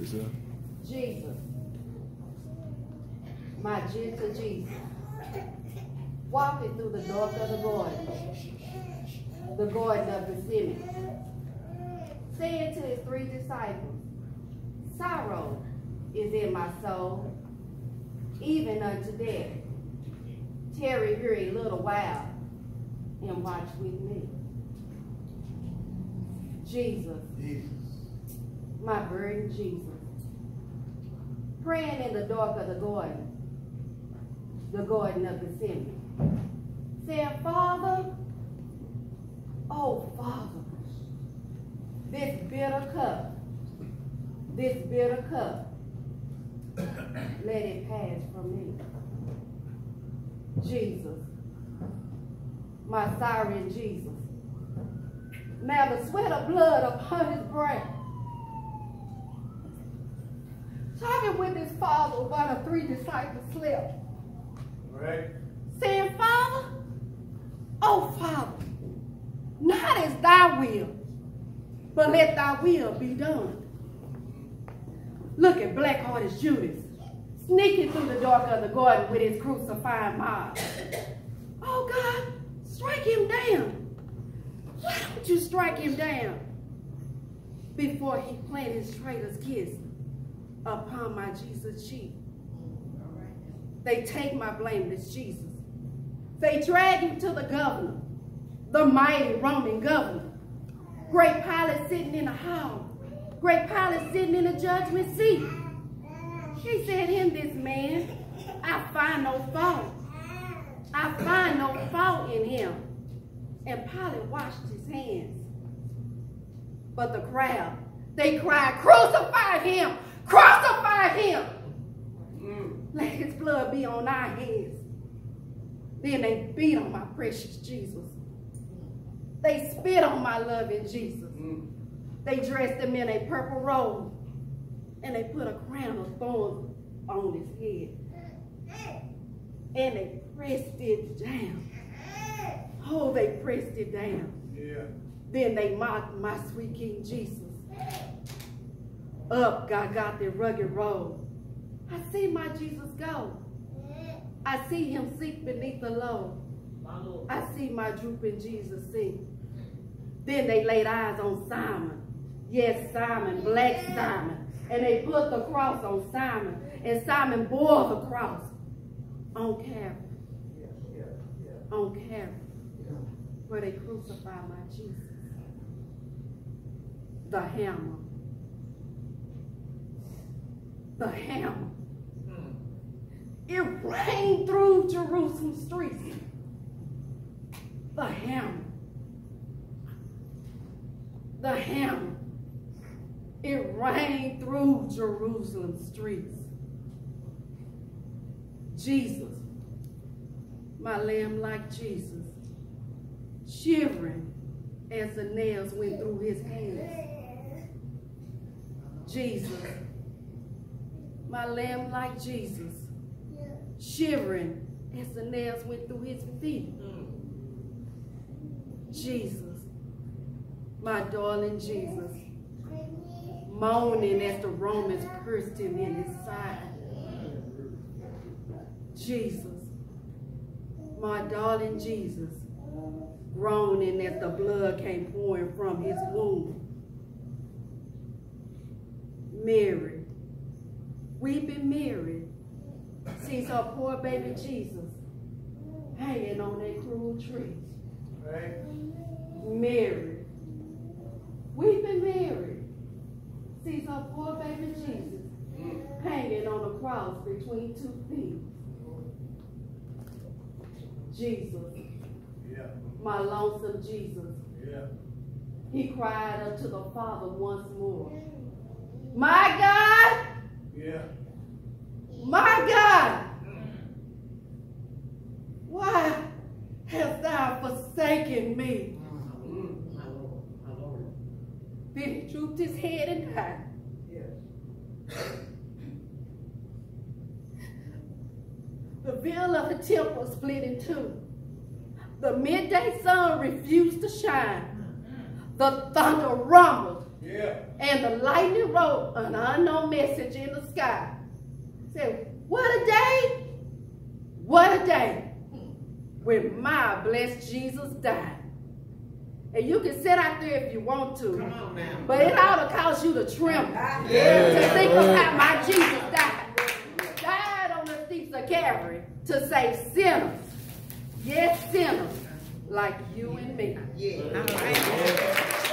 Yes, sir. Jesus. My gentle Jesus. Walking through the dark of the garden. The garden of Gethsemane. Saying to his three disciples, Sorrow is in my soul, even unto death. Tarry here a little while and watch with me. Jesus, Jesus. My burden Jesus. Praying in the dark of the garden, the garden of Gethsemane. Saying, Father, oh Father, this bitter cup, this bitter cup, let it pass from me. Jesus, my sorry Jesus. Now the sweat of blood upon his brow. Talking with his father while the three disciples slept. Right. Saying, Father, oh Father, not as thy will, but let thy will be done. Look at black-hearted Judas, sneaking through the dark of the garden with his crucifying mob. Oh God, strike him down. Why don't you strike him down before he plant his traitor's kiss upon my Jesus' cheek? They take my blameless Jesus. They drag him to the governor, the mighty Roman governor. Great Pilate sitting in the hall. Great Pilate sitting in the judgment seat. He said, in this man, I find no fault. I find no fault in him. And Pilate washed his hands. But the crowd, they cried, crucify him! Crucify him! Mm. Let his blood be on our heads. Then they beat on my precious Jesus. They spit on my loving Jesus. Mm. They dressed him in a purple robe and they put a crown of thorns on his head. And they pressed it down. Oh, they pressed it down. Yeah. Then they mocked my sweet King Jesus. Up, Golgotha's rugged road. I see my Jesus go. I see him sink beneath the load. I see my drooping Jesus sink. Then they laid eyes on Simon. Yes, Simon, black Simon. And they put the cross on Simon. And Simon bore the cross on Calvary. Yeah. Yeah. Yeah. On Calvary. Where they crucified my Jesus. The hammer. The hammer. Hmm. It rained through Jerusalem streets. The hammer. The hammer. It rained through Jerusalem streets. Jesus, my lamb like Jesus, shivering as the nails went through his hands. Jesus, my lamb like Jesus, shivering as the nails went through his feet. Mm. Jesus, my darling Jesus, moaning as the Romans pierced him in his side. Jesus, my darling Jesus, groaning as the blood came pouring from his wound. Mary, weeping Mary, sees her poor baby Jesus hanging on a cruel tree. Right. Mary, weeping Mary, sees her poor baby Jesus mm. hanging on a cross between two feet. Jesus, Yeah. my lonesome Jesus, Yeah. he cried unto the Father once more. My God, Yeah. my God, why hast thou forsaken me? Then he drooped his head and died. The veil of the temple split in two. The midday sun refused to shine. The thunder rumbled Yeah. and the lightning wrote an unknown message in the sky. Said, what a day! What a day! When my blessed Jesus died. And you can sit out there if you want to. Come on now. But it ought to cause you to tremble. Yeah. To think of how my Jesus died. Died on the steeps of Calvary to save sinners. Yes, sinners. Like you and me. Yeah. All right.